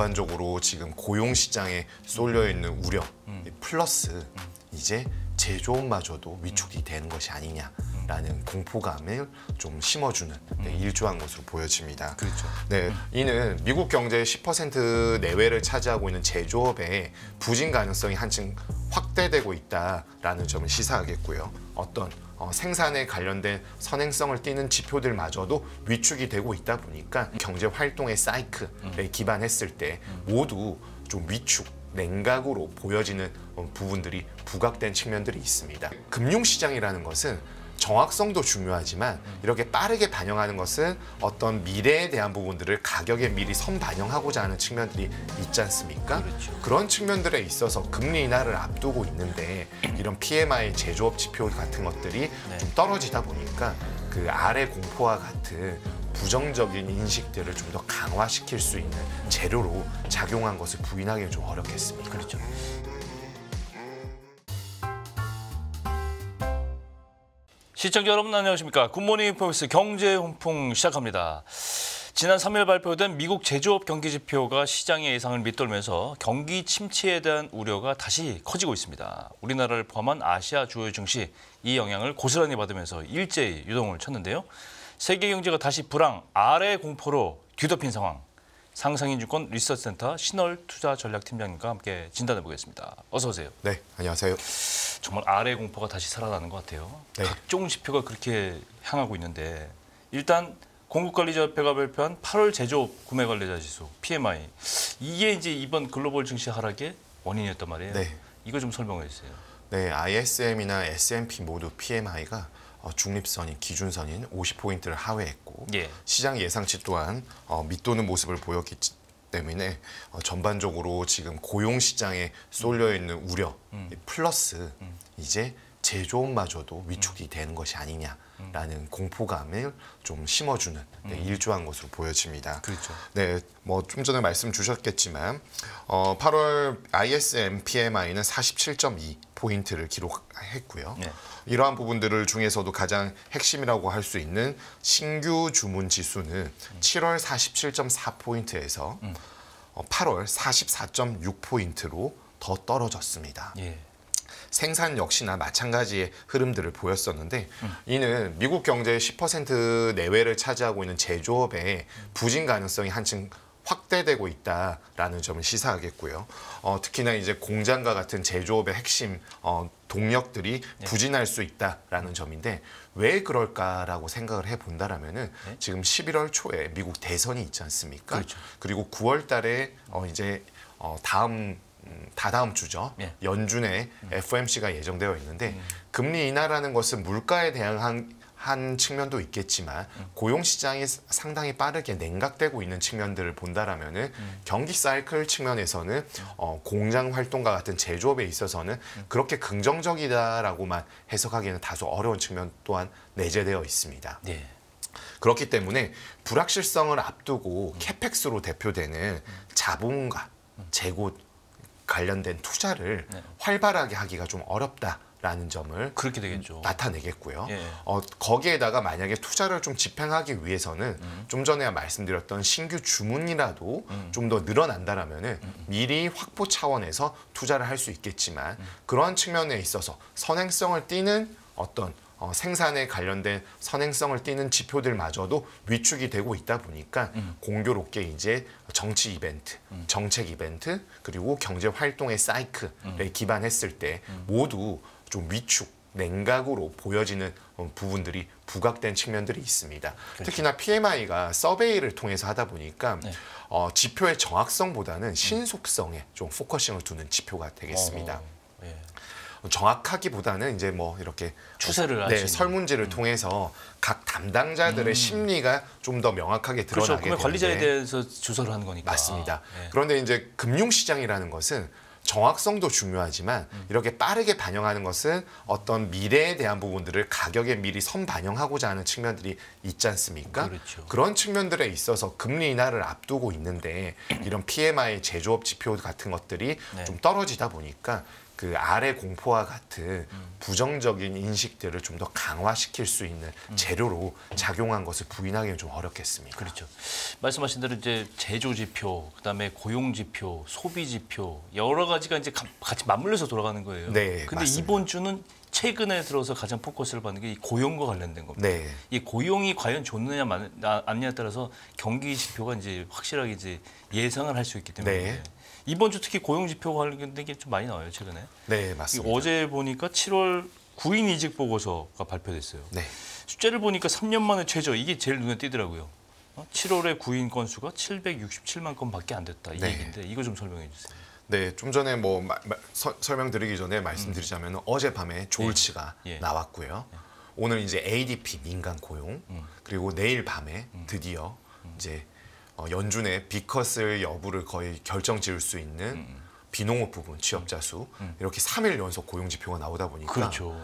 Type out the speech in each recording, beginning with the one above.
전반적으로 지금 고용 시장에 쏠려 있는 우려 플러스 이제 제조업마저도 위축이 되는 것이 아니냐라는 공포감을 좀 심어주는 네, 일조한 것으로 보여집니다. 그렇죠. 네, 이는 미국 경제의 10% 내외를 차지하고 있는 제조업의 부진 가능성이 한층 확대되고 있다라는 점을 시사하겠고요. 어떤 어, 생산에 관련된 선행성을 띠는 지표들마저도 위축이 되고 있다 보니까 경제 활동의 사이클에 기반했을 때 모두 좀 위축 냉각으로 보여지는 어, 부분들이 부각된 측면들이 있습니다. 금융시장이라는 것은 정확성도 중요하지만 이렇게 빠르게 반영하는 것은 어떤 미래에 대한 부분들을 가격에 미리 선 반영하고자 하는 측면들이 있지 않습니까? 그렇죠. 그런 측면들에 있어서 금리 인하를 앞두고 있는데 이런 PMI 제조업 지표 같은 것들이 네. 좀 떨어지다 보니까 그 아래 공포와 같은 부정적인 인식들을 좀 더 강화시킬 수 있는 재료로 작용한 것을 부인하기는 좀 어렵겠습니다. 그렇죠. 시청자 여러분 안녕하십니까? 굿모닝 포커스 경제 훈풍 시작합니다. 지난 3일 발표된 미국 제조업 경기 지표가 시장의 예상을 밑돌면서 경기 침체에 대한 우려가 다시 커지고 있습니다. 우리나라를 포함한 아시아 주요 증시 이 영향을 고스란히 받으면서 일제히 유동을 쳤는데요. 세계 경제가 다시 불황 아래 공포로 뒤덮인 상황. 상상인증권 리서치센터 신월 투자 전략 팀장님과 함께 진단해 보겠습니다. 어서 오세요. 네, 안녕하세요. 정말 아래 공포가 다시 살아나는 것 같아요. 네. 각종 지표가 그렇게 향하고 있는데 일단 공급관리자협회가 발표한 8월 제조업 구매관리자 지수 (PMI) 이게 이제 이번 글로벌 증시 하락의 원인이었단 말이에요. 네. 이거 좀 설명해 주세요. 네, ISM이나 S&P 모두 PMI가 어, 중립선인 기준선인 50포인트를 하회했고 예. 시장 예상치 또한 어, 밑도는 모습을 보였기 지- 때문에 어, 전반적으로 지금 고용 시장에 쏠려 있는 우려 플러스 이제 제조업마저도 위축이 되는 것이 아니냐라는 공포감을 좀 심어주는 네, 일조한 것으로 보여집니다. 그렇죠. 네, 뭐 좀 전에 말씀 주셨겠지만 어, 8월 ISM PMI는 47.2 포인트를 기록했고요. 네. 이러한 부분들을 중에서도 가장 핵심이라고 할 수 있는 신규 주문 지수는 7월 47.4 포인트에서 어, 8월 44.6 포인트로 더 떨어졌습니다. 예. 생산 역시나 마찬가지의 흐름들을 보였었는데 이는 미국 경제의 10% 내외를 차지하고 있는 제조업의 부진 가능성이 한층 확대되고 있다라는 점을 시사하겠고요. 어, 특히나 이제 공장과 같은 제조업의 핵심 어, 동력들이 부진할 수 있다라는 점인데 왜 그럴까라고 생각을 해 본다라면은 지금 11월 초에 미국 대선이 있지 않습니까? 그렇죠. 그리고 9월 달에 어, 이제 어, 다음 음, 다다음 주죠. 예. 연준에 FOMC가 예정되어 있는데 금리 인하라는 것은 물가에 대한 한 측면도 있겠지만 고용 시장이 상당히 빠르게 냉각되고 있는 측면들을 본다라면은 경기 사이클 측면에서는 어, 공장 활동과 같은 제조업에 있어서는 그렇게 긍정적이다라고만 해석하기는 다소 어려운 측면 또한 내재되어 있습니다. 예. 그렇기 때문에 불확실성을 앞두고 캐펙스로 대표되는 자본과 재고 관련된 투자를 네. 활발하게 하기가 좀 어렵다 라는 점을 그렇게 되겠죠. 나타내겠고요. 예. 어, 거기에다가 만약에 투자를 좀 집행하기 위해서는 음. 좀 전에 말씀드렸던 신규 주문이라도 좀더 늘어난다라면은 음. 미리 확보 차원에서 투자를 할 수 있겠지만 음. 그러한 측면에 있어서 선행성을 띠는 어떤 어, 생산에 관련된 선행성을 띠는 지표들마저도 위축이 되고 있다 보니까 음. 공교롭게 이제 정치 이벤트, 정책 이벤트 그리고 경제 활동의 사이클에 음. 기반했을 때 모두 좀 위축, 냉각으로 보여지는 어, 부분들이 부각된 측면들이 있습니다. 특히나 PMI가 survey를 통해서 하다 보니까 그렇죠. 네. 어, 지표의 정확성보다는 신속성에 좀 focusing을 두는 지표가 되겠습니다. 어, 예. 정확하기보다는 이제 뭐 이렇게 추세를 네, 하시는. 음. 설문지를 통해서 각 담당자들의 심리가 좀 더 명확하게 그렇죠. 드러나게 관리자에 되는데 대해서 조사를 하는 거니까. 맞습니다. 예. 그런데 이제 금융시장이라는 것은 정확성도 중요하지만 음. 이렇게 빠르게 반영하는 것은 어떤 미래에 대한 부분들을 가격에 미리 선 반영하고자 하는 측면들이 있지 않습니까? 그렇죠. 런 측면들에 있어서 금리 인하를 앞두고 있는데 이런 PMI 제조업 지표 같은 것들이 네. 좀 떨어지다 보니까 그 아래 공포와 같은 부정적인 인식들을 좀 더 강화시킬 수 있는 재료로 작용한 것을 부인하기는 좀 어렵겠습니다. 그렇죠. 말씀하신 대로 이제 제조 지표, 그다음에 고용 지표, 소비 지표 여러 가지가 이제 가- 같이 맞물려서 돌아가는 거예요. 네, 근데 맞습니다. 이번 주는 최근에 들어서 가장 포커스를 받는 게 이 고용과 관련된 겁니다. 네. 이 고용이 과연 좋느냐 만- 나- 아니냐에 따라서 경기 지표가 이제 확실하게 이제 예상을 할 수 있기 때문에 네. 이번 주 특히 고용 지표가 관련된 게 좀 많이 나와요 최근에. 네, 이 맞습니다. 어제 보니까 7월 9인 이직 보고서가 발표됐어요. 네. 숫자를 보니까 3년 만에 최저 이게 제일 눈에 띄더라고요. 어? 7월에 구인 건수가 767만 건밖에 안 됐다 이 네. 얘기인데 이거 좀 설명해 주세요. 네, 좀 전에 뭐 마- 마- 서- 설명드리기 전에 말씀드리자면 어젯밤에 조울치가 예. 나왔고요. 오늘 이제 ADP 민간 고용 음. 그리고 내일 밤에 드디어 이제 어, 연준의 비커슬 여부를 거의 결정 지을 수 있는 음. 비농업 부분 취업자 수 이렇게 3일 연속 고용 지표가 나오다 보니까 그렇죠.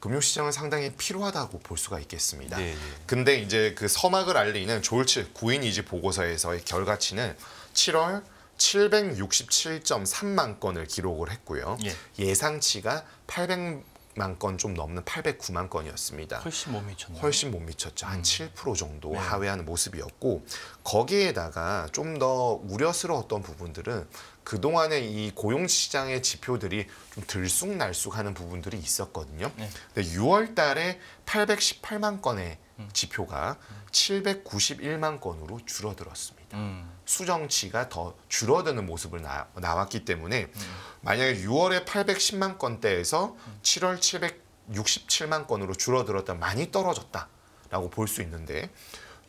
금융 시장은 상당히 필요하다고 볼 수가 있겠습니다. 네, 네. 근데 이제 그 서막을 알리는 조울츠 9인 이직 보고서에서의 결과치는 7월 767.3만 건을 기록을 했고요. 예. 예상치가 800 만 건 좀 넘는 809만 건이었습니다. 훨씬 못 미쳤네. 훨씬 못 미쳤죠. 한 7% 정도 네. 하회하는 모습이었고 거기에다가 좀 더 우려스러웠던 부분들은 그동안의 이 고용 시장의 지표들이 좀 들쑥날쑥하는 부분들이 있었거든요. 네. 근데 6월 달에 818만 건의 지표가 791만 건으로 줄어들었습니다. 음. 수정치가 더 줄어드는 모습을 나, 나왔기 때문에 만약에 6월에 810만 건대에서 7월 767만 건으로 줄어들었다 많이 떨어졌다라고 볼 수 있는데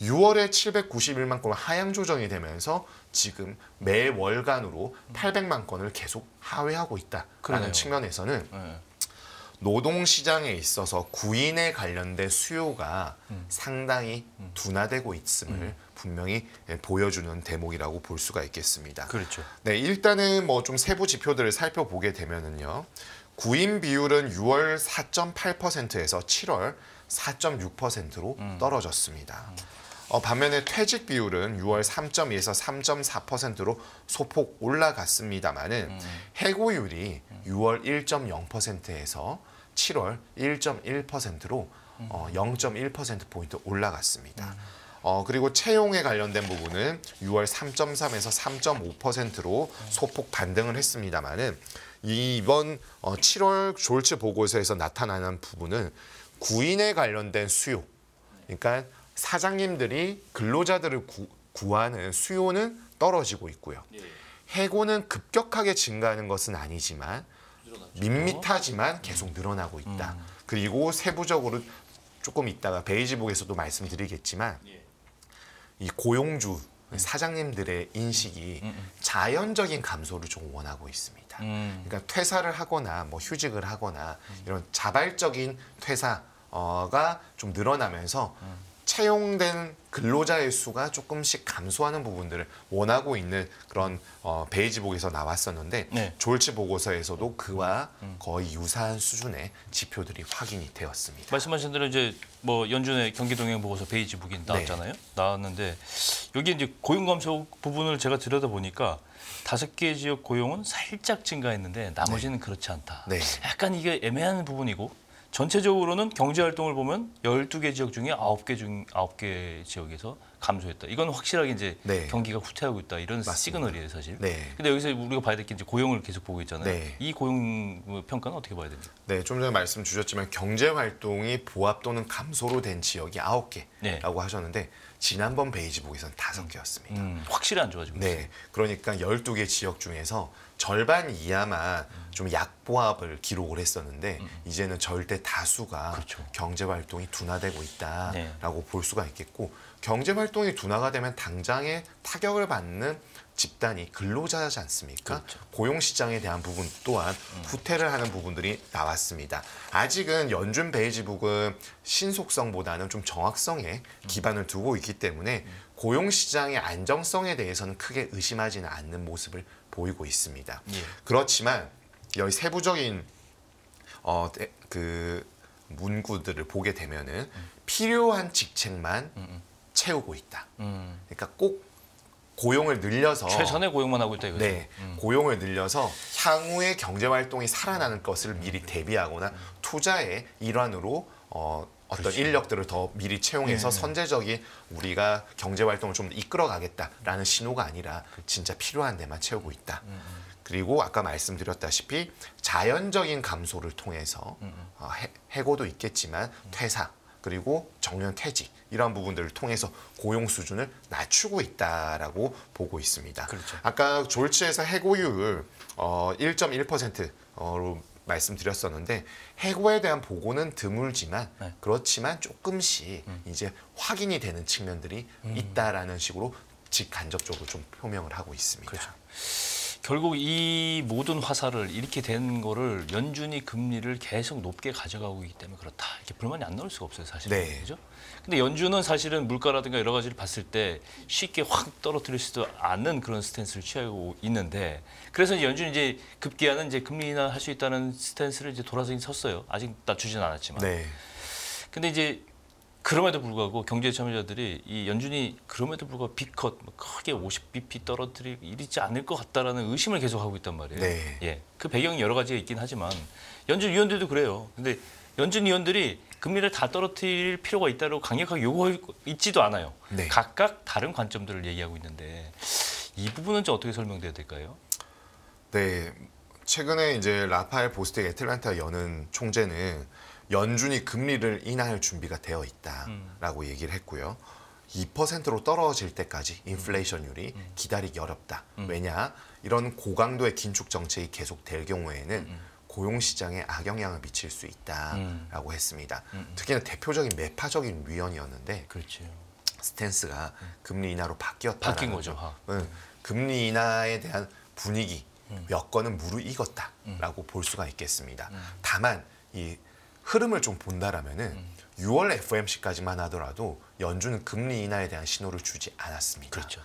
6월에 791만 건 하향 조정이 되면서 지금 매 월간으로 800만 건을 계속 하회하고 있다라는 그러네요. 측면에서는 네. 노동 시장에 있어서 구인에 관련된 수요가 음. 상당히 둔화되고 있음을 분명히 예, 보여주는 대목이라고 볼 수가 있겠습니다. 그렇죠. 네, 일단은 뭐 좀 세부 지표들을 살펴보게 되면은요. 구인 비율은 6월 4.8%에서 7월 4.6%로 음. 떨어졌습니다. 어, 반면에 퇴직 비율은 6월 3.2에서 3.4%로 소폭 올라갔습니다만은 음. 해고율이 6월 1.0%에서 7월 1.1%로 어, 0.1% 포인트 올라갔습니다. 어, 그리고 채용에 관련된 부분은 6월 3.3에서 3.5%로 소폭 반등을 했습니다만은 이번 어, 7월 졸츠 보고서에서 나타나는 부분은 구인에 관련된 수요, 그러니까 사장님들이 근로자들을 구, 구하는 수요는 떨어지고 있고요. 해고는 급격하게 증가하는 것은 아니지만 밋밋하지만 계속 늘어나고 있다. 그리고 세부적으로 조금 있다가 베이지북에서도 말씀드리겠지만 이 고용주 사장님들의 인식이 자연적인 감소를 좀 원하고 있습니다. 음. 그러니까 퇴사를 하거나 뭐 휴직을 하거나 이런 자발적인 퇴사가 좀 늘어나면서 채용된 근로자의 수가 조금씩 감소하는 부분들을 원하고 있는 그런 어, 베이지북에서 나왔었는데 네. 졸치 보고서에서도 그와 거의 유사한 수준의 지표들이 확인이 되었습니다. 말씀하신 대로 이제 뭐 연준의 경기 동행 보고서 베이지 북이 나왔잖아요. 나왔는데 여기 이제 고용 감소 부분을 제가 들여다 보니까 다섯 개 지역 고용은 살짝 증가했는데 나머지는 그렇지 않다. 네. 약간 이게 애매한 부분이고 전체적으로는 경제 활동을 보면 12개 지역 중에 9개 중 9개 지역에서 감소했다. 이건 확실하게 이제 네. 경기가 후퇴하고 있다. 이런 맞습니다. 시그널이에요, 사실. 네. 근데 여기서 우리가 봐야 될 게 이제 고용을 계속 보고 있잖아요. 네. 이 고용 평가는 어떻게 봐야 됩니까? 네, 좀 전에 말씀 주셨지만 경제 활동이 보합 또는 감소로 된 지역이 아홉 네. 하셨는데 지난번 베이지북에서는 다섯 개였습니다. 음, 확실히 안 좋아지고 있어요. 네, 그러니까 12개 지역 중에서 절반 이하만 좀 약보합을 기록을 했었는데 이제는 절대 다수가 그렇죠. 경제 활동이 둔화되고 있다라고 네. 볼 수가 있겠고 경제 활동이 둔화가 되면 당장에 타격을 받는 집단이 근로자지 않습니까? 그렇죠. 고용 시장에 대한 부분 또한 후퇴를 하는 부분들이 나왔습니다. 아직은 연준 베이지북은 신속성보다는 좀 정확성에 기반을 두고 있기 때문에 고용 시장의 안정성에 대해서는 크게 의심하지는 않는 모습을 보이고 있습니다. 예. 그렇지만 여기 세부적인 어, 대- 그 문구들을 보게 되면은 필요한 직책만 채우고 있다. 음. 그러니까 꼭 고용을 늘려서 최선의 고용만 하고 있다 이거죠. 네, 고용을 늘려서 향후에 경제 활동이 살아나는 것을 미리 대비하거나 투자의 일환으로 어, 어떤 인력들을 더 미리 채용해서 선제적인 우리가 경제 활동을 좀 이끌어 가겠다라는 신호가 아니라 진짜 필요한 데만 채우고 있다. 그리고 아까 말씀드렸다시피 자연적인 감소를 통해서 어, 해, 해고도 있겠지만 퇴사 그리고 정년 퇴직 이러한 부분들을 통해서 고용 수준을 낮추고 있다라고 보고 있습니다. 그렇죠. 아까 졸지에서 해고율 어, 1.1%로 말씀드렸었는데 해고에 대한 보고는 드물지만 네. 그렇지만 조금씩 이제 확인이 되는 측면들이 있다라는 식으로 직간접적으로 좀 표명을 하고 있습니다. 그렇죠. 결국 이 모든 화살을 이렇게 된 거를 연준이 금리를 계속 높게 가져가고 있기 때문에 그렇다. 이렇게 불만이 안 나올 수가 없어요, 사실. 네. 그죠? 근데 연준은 사실은 물가라든가 여러 가지를 봤을 때 쉽게 확 떨어뜨릴 수도 않는 그런 stance를 취하고 있는데 그래서 이제 연준이 이제 급기야는 이제 금리 인하 할 수 있다는 stance를 이제 돌아서긴 섰어요. 아직 낮추지는 않았지만. 네. 근데 이제 그럼에도 불구하고 경제 참여자들이 이 연준이 그럼에도 불구하고 big cut 뭐 크게 50bp 떨어뜨리고 이러지 않을 것 같다라는 의심을 계속 하고 있단 말이에요. 네. 예. 그 배경이 여러 가지가 있긴 하지만 연준 위원들도 그래요. 근데 연준 위원들이 금리를 다 떨어뜨릴 필요가 있다고 강력하게 요구하고 있지도 않아요. 네. 각각 다른 관점들을 얘기하고 있는데 이 부분은 좀 어떻게 설명돼야 될까요? 네. 최근에 이제 라파엘 보스텍 애틀란타 여는 총재는 연준이 금리를 인하할 준비가 되어 있다라고 얘기를 했고요. 2%로 떨어질 때까지 인플레이션율이 기다리기 어렵다. 왜냐? 이런 고강도의 긴축 정책이 계속될 경우에는 고용 시장에 악영향을 미칠 수 있다라고 했습니다. 특히나 대표적인 매파적인 위원이었는데 그렇죠. 스탠스가 금리 인하로 바뀌었다. 바뀐 거죠. 하. 응, 금리 인하에 대한 분위기 여건은 무르익었다라고 볼 수가 있겠습니다. 다만 이 흐름을 좀 본다라면은 6월 FOMC까지만 하더라도 연준은 금리 인하에 대한 신호를 주지 않았습니다. 그렇죠.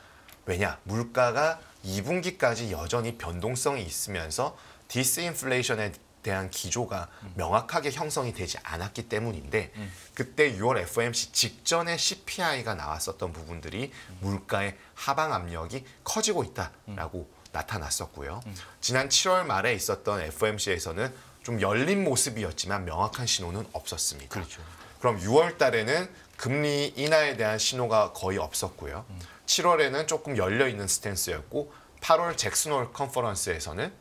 왜냐? 물가가 2분기까지 여전히 변동성이 있으면서 디스인플레이션에 대한 기조가 명확하게 형성이 되지 않았기 때문인데 그때 6월 FOMC 직전에 CPI가 나왔었던 부분들이 물가의 하방 압력이 커지고 있다라고 나타났었고요. 지난 7월 말에 있었던 FOMC에서는 좀 열린 모습이었지만 명확한 신호는 없었습니다. 그렇죠. 그럼 6월 달에는 금리 인하에 대한 신호가 거의 없었고요. 7월에는 조금 열려 있는 스탠스였고 8월 잭슨 홀 컨퍼런스에서는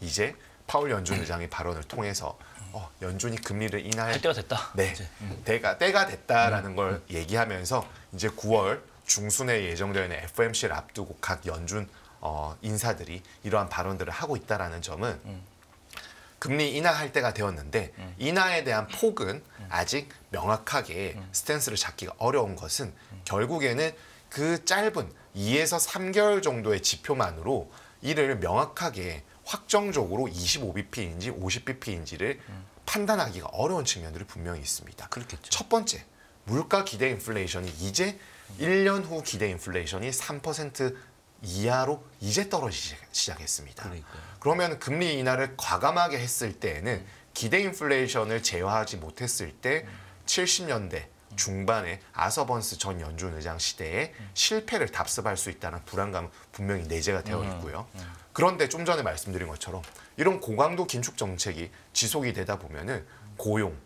이제 파울 연준 의장의 발언을 통해서 어, 연준이 금리를 인하할 할 때가 됐다. 네, 이제. 때가 때가 됐다라는 걸 얘기하면서 이제 9월 중순에 예정되어 있는 FOMC를 앞두고 각 연준 어, 인사들이 이러한 발언들을 하고 있다라는 점은 금리 인하할 때가 되었는데 인하에 대한 폭은 아직 명확하게 스탠스를 잡기가 어려운 것은 결국에는 그 짧은 2에서 3개월 정도의 지표만으로 이를 명확하게 확정적으로 25bp인지 50bp인지를 판단하기가 어려운 측면들이 분명히 있습니다. 그렇겠죠. 첫 번째, 물가 기대 인플레이션이 이제 1년 후 기대 인플레이션이 3% 이하로 이제 떨어지기 시작했습니다. 그러니까요. 그러면 금리 인하를 과감하게 했을 때에는 기대 인플레이션을 제어하지 못했을 때 70년대 중반에 아서번스 전 연준 의장 시대에 실패를 답습할 수 있다는 불안감은 분명히 내재가 되어 있고요. 그런데 좀 전에 말씀드린 것처럼 이런 고강도 긴축 정책이 지속이 되다 보면은 고용,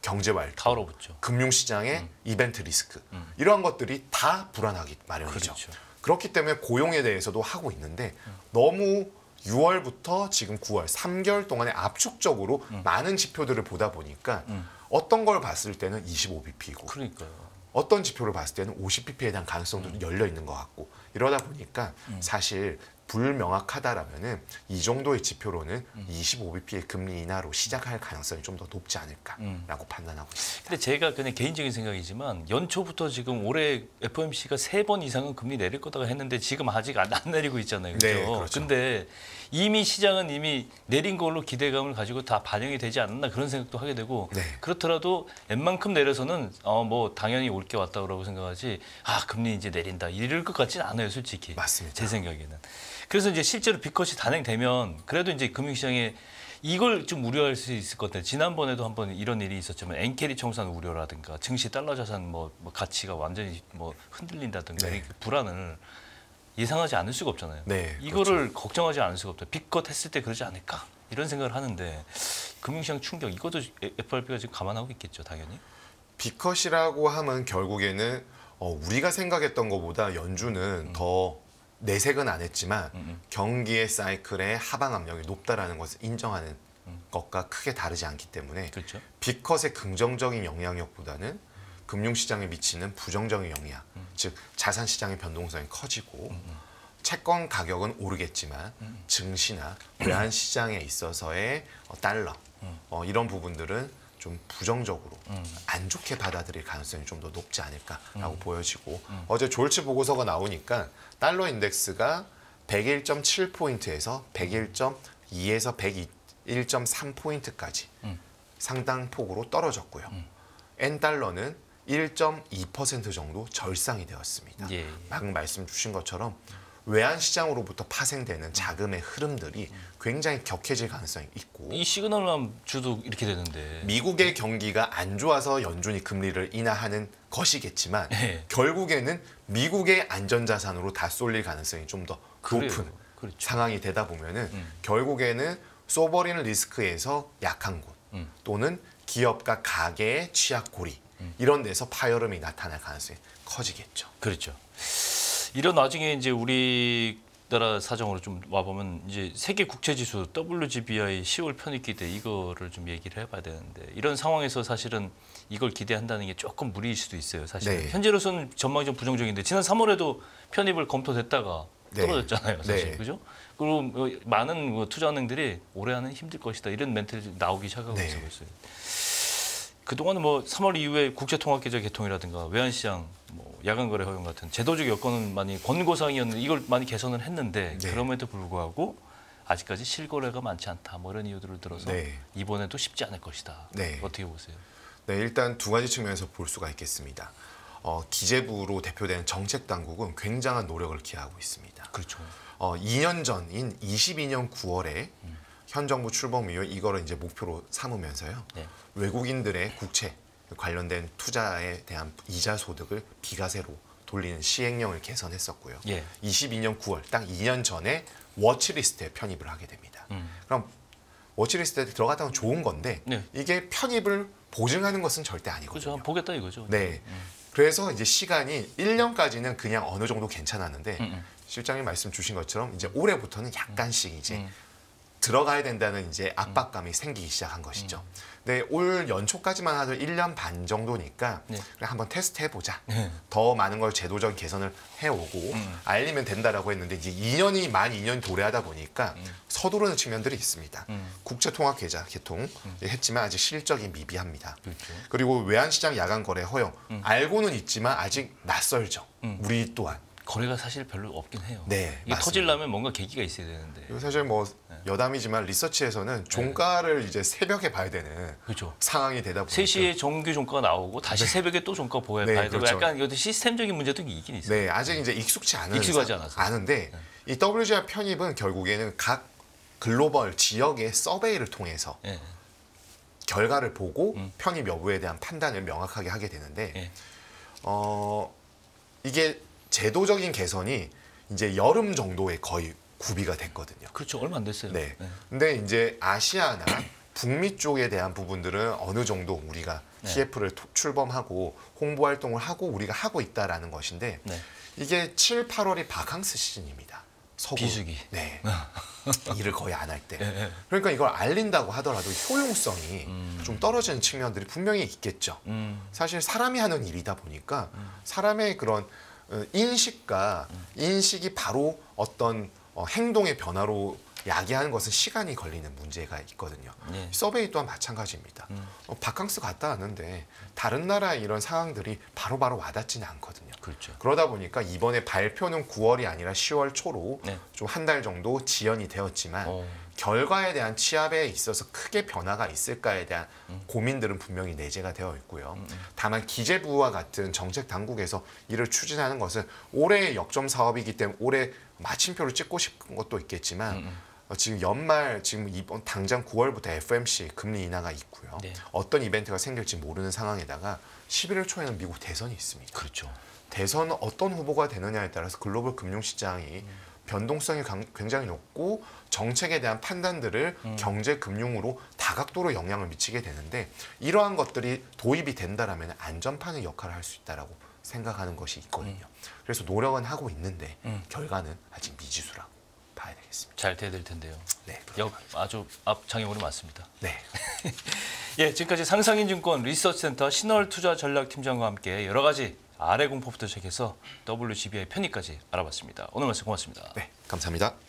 경제 활동, 다 얼어붙죠. 금융 시장의 이벤트 리스크 이러한 것들이 다 불안하기 마련이죠. 그렇죠. 그렇기 때문에 고용에 대해서도 하고 있는데 너무 6월부터 지금 9월 3개월 동안에 압축적으로 많은 지표들을 보다 보니까 어떤 걸 봤을 때는 25bp이고 그러니까요. 어떤 지표를 봤을 때는 50bp에 대한 가능성도 열려 있는 것 같고 이러다 보니까 사실 불명확하다라면은 이 정도의 지표로는 25bp의 금리 인하로 시작할 가능성이 좀 더 높지 않을까라고 판단하고 있습니다. 근데 제가 그냥 개인적인 생각이지만 연초부터 지금 올해 FOMC가 세 번 이상은 금리 내릴 거다가 했는데 지금 아직 안, 안 내리고 있잖아요. 그렇죠? 네, 그렇죠. 근데 이미 시장은 이미 내린 걸로 기대감을 가지고 다 반영이 되지 않았나 그런 생각도 하게 되고 네. 그렇더라도 웬만큼 내려서는 어 뭐 당연히 올 게 왔다 그러고 생각하지 아 금리 이제 내린다 이럴 것 같지는 않아요 솔직히 맞습니다. 제 생각에는 그래서 이제 실제로 빅컷이 단행되면 그래도 이제 금융시장에 이걸 좀 우려할 수 있을 것 같아요. 지난번에도 한번 이런 일이 있었지만 엔캐리 청산 우려라든가 증시 달러 자산 뭐, 뭐 가치가 완전히 뭐 흔들린다든가 네. 불안을 예상하지 않을 수가 없잖아요. 네, 이거를 걱정하지 않을 수가 없다. 빅컷 했을 때 그러지 않을까 이런 생각을 하는데 금융시장 충격 이것도 FRB가 지금 감안하고 있겠죠, 당연히. 비컷이라고 하면 결국에는 어, 우리가 생각했던 것보다 연준은 더 내색은 안 했지만 음. 경기의 사이클의 하방 압력이 높다라는 것을 인정하는 것과 크게 다르지 않기 때문에 그렇죠. 비컷의 긍정적인 영향력보다는 금융시장에 미치는 부정적인 영향, 즉 자산 시장의 변동성이 커지고 채권 가격은 오르겠지만 증시나 외환 시장에 있어서의 어, 달러 어, 이런 부분들은 좀 부정적으로 안 좋게 받아들일 가능성이 좀 더 높지 않을까라고 보여지고 어제 졸츠 보고서가 나오니까 달러 인덱스가 101.7 포인트에서 101.2에서 101.3 포인트까지 상당 폭으로 떨어졌고요. N 달러는 1.2% 정도 절상이 되었습니다. 예. 방금 말씀 주신 것처럼 외환 시장으로부터 파생되는 자금의 흐름들이 굉장히 격해질 가능성이 있고 이 시그널만 주도 이렇게 되는데. 미국의 경기가 안 좋아서 연준이 금리를 인하하는 것이겠지만 예. 결국에는 미국의 안전자산으로 다 쏠릴 가능성이 좀 더. 높은 그렇죠. 상황이 되다 보면은 음. 결국에는 소버린 리스크에서 약한 곳 음. 또는 기업과 가계의 취약 고리 이런 데서 파열음이 나타날 가능성이 커지겠죠. 그렇죠. 이런 와중에 이제 우리 나라 사정으로 좀 와보면 이제 세계 국채 지수 WGBI 10월 편입 기대 이거를 좀 얘기를 해봐야 되는데 이런 상황에서 사실은 이걸 기대한다는 게 조금 무리일 수도 있어요. 사실 네. 현재로서는 전망이 좀 부정적인데 지난 3월에도 편입을 검토됐다가 네. 떨어졌잖아요. 사실 네. 그죠? 그리고 뭐 많은 뭐 투자은행들이 올해는 힘들 것이다 이런 멘트를 나오기 시작하고 네. 있어요. 그동안은 뭐 3월 이후에 국제통화계좌 개통이라든가 외환시장 뭐 야간 거래 허용 같은 제도적 여건은 많이 권고사항이었는데 이걸 많이 개선을 했는데 네. 그럼에도 불구하고 아직까지 실거래가 많지 않다 뭐 이런 이유들을 들어서 네. 이번에도 쉽지 않을 것이다. 네. 어떻게 보세요? 네, 일단 두 가지 측면에서 볼 수가 있겠습니다. 어, 기재부로 대표되는 정책 당국은 굉장한 노력을 기하고 있습니다. 그렇죠. 어, 2년 전인 22년 9월에 현 정부 출범 이후 이거를 이제 목표로 삼으면서요. 네. 외국인들의 국채 관련된 투자에 대한 이자 소득을 비과세로 돌리는 시행령을 개선했었고요. 예. 22년 9월 딱 2년 전에 watchlist에 편입을 하게 됩니다. 음. 그럼 watchlist에 들어갔다면 좋은 건데 네. 이게 편입을 보증하는 것은 절대 그렇죠. 아니거든요. 한번 보겠다 이거죠. 네. 그래서 이제 시간이 1년까지는 그냥 어느 정도 괜찮았는데 음, 음. 실장님 말씀 주신 것처럼 이제 올해부터는 약간씩 이제 음. 들어가야 된다는 이제 압박감이 생기기 시작한 것이죠. 근데 올 연초까지만 하도 1년 반 정도니까 네. 그래 한번 테스트 해 보자. 네. 더 많은 걸 제도적 개선을 해오고 음. 알리면 된다라고 했는데 이제 2년이 만 2년 도래하다 보니까 서두르는 측면들이 있습니다. 음. 국제통화계좌 개통 했지만 아직 실적이 미비합니다. 그렇죠. 그리고 외환시장 야간 거래 허용 알고는 있지만 아직 낯설죠. 음. 우리 또한. 거래가 사실 별로 없긴 해요. 네, 이게 맞습니다. 터질려면 뭔가 계기가 있어야 되는데. 사실 뭐 네. 여담이지만 리서치에서는 종가를 이제 새벽에 봐야 되는 그렇죠. 상황이 되다 보니까 3시에 정규 종가가 나오고 다시 새벽에 또 종가 보야 네, 봐야 되고 그렇죠. 약간 이것도 시스템적인 문제도 있긴 있어요. 네 아직 이제 익숙치 않은 익숙하지 사- 않아서. 아는데 이 WGR 편입은 결국에는 각 글로벌 지역의 서베이를 통해서 예. 결과를 보고 음. 편입 여부에 대한 판단을 명확하게 하게 되는데 예. 어 이게 제도적인 개선이 이제 여름 정도에 거의 구비가 됐거든요. 그렇죠. 얼마 안 됐어요. 네. 네. 근데 이제 아시아나 북미 쪽에 대한 부분들은 어느 정도 우리가 네. TF를 토- 출범하고 홍보 활동을 하고 우리가 하고 있다라는 것인데 네. 이게 7, 8월이 바캉스 시즌입니다. 서구. 비수기. 네. 일을 거의 안 할 때. 예, 예. 그러니까 이걸 알린다고 하더라도 효용성이 좀 떨어지는 측면들이 분명히 있겠죠. 음. 사실 사람이 하는 일이다 보니까 사람의 그런 어, 인식과 인식이 바로 어떤 어, 행동의 변화로 야기하는 것은 시간이 걸리는 문제가 있거든요. 예. 서베이 또한 마찬가지입니다. 어, 바캉스 갔다 왔는데 다른 나라의 이런 상황들이 바로 바로 와닿지는 않거든요. 그렇죠. 그러다 보니까 이번에 발표는 9월이 아니라 10월 초로 네. 좀한 달 정도 지연이 되었지만 어. 결과에 대한 취합에 있어서 크게 변화가 있을까에 대한 음. 고민들은 분명히 내재가 되어 있고요. 다만 기재부와 같은 정책 당국에서 이를 추진하는 것은 올해의 역점 사업이기 때문에 올해 마침표를 찍고 싶은 것도 있겠지만 음, 어, 지금 연말 지금 이번 당장 9월부터 FMC 금리 인하가 있고요. 네. 어떤 이벤트가 생길지 모르는 상황에다가 11월 초에는 미국 대선이 있습니다. 그렇죠. 대선은 어떤 후보가 되느냐에 따라서 글로벌 금융 시장이 음. 변동성이 강- 굉장히 높고 정책에 대한 판단들을 음. 경제 금융으로 다각도로 영향을 미치게 되는데 이러한 것들이 도입이 된다라면 안전판의 역할을 할 수 있다라고 생각하는 것이 있거든요. 그래서 노력은 하고 있는데 음. 결과는 아직 미지수라고 봐야 되겠습니다. 잘 돼야 될 텐데요. 네. 역 아주 앞 장애물이 많습니다. 네. 예, 지금까지 상상인증권 리서치센터 신월 투자 전략 팀장과 함께 여러 가지 아래 공포부터 시작해서 WGBI 편의까지 알아봤습니다. 오늘 말씀 고맙습니다. 네. 감사합니다.